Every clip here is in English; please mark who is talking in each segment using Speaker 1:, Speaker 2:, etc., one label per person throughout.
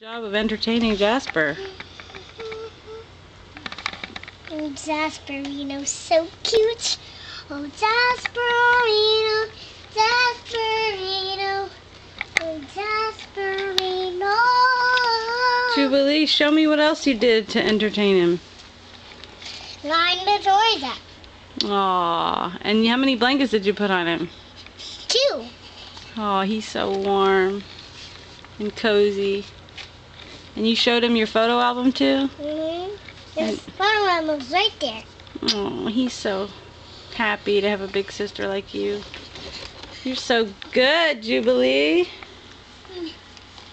Speaker 1: job of entertaining Jasper.
Speaker 2: Oh, Jasperino, so cute. Oh, Jasperino, Jasperino, oh, Jasperino.
Speaker 1: Jubilee, show me what else you did to entertain him.
Speaker 2: Line the toys up.
Speaker 1: Aw, and how many blankets did you put on him?
Speaker 2: Two.
Speaker 1: Oh, he's so warm and cozy. And you showed him your photo album too?
Speaker 2: Mm-hmm. There's photo albums right there.
Speaker 1: Oh, he's so happy to have a big sister like you. You're so good, Jubilee.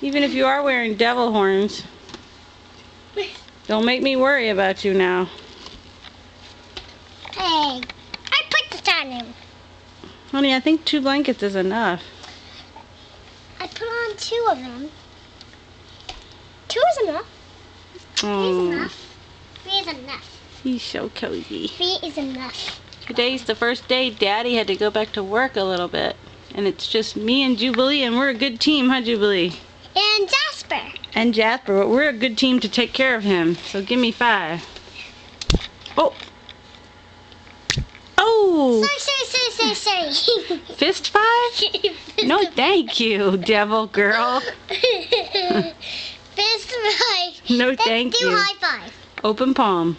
Speaker 1: Even if you are wearing devil horns. Don't make me worry about you now.
Speaker 2: Hey, I put this on him.
Speaker 1: Honey, I think two blankets is enough.
Speaker 2: I put on two of them. Two is enough. Three is
Speaker 1: Oh,
Speaker 2: enough. Three is enough.
Speaker 1: he's so cozy.
Speaker 2: Three is enough.
Speaker 1: Today's the first day Daddy had to go back to work a little bit. And it's just me and Jubilee, and we're a good team, huh, Jubilee?
Speaker 2: And Jasper.
Speaker 1: And Jasper, but we're a good team to take care of him. So give me five. Oh! Oh!
Speaker 2: Sorry, sorry, sorry, sorry, sorry.
Speaker 1: Fist five? No, thank you, devil girl. No,
Speaker 2: Let's
Speaker 1: thank
Speaker 2: do
Speaker 1: you.
Speaker 2: high five.
Speaker 1: Open palm.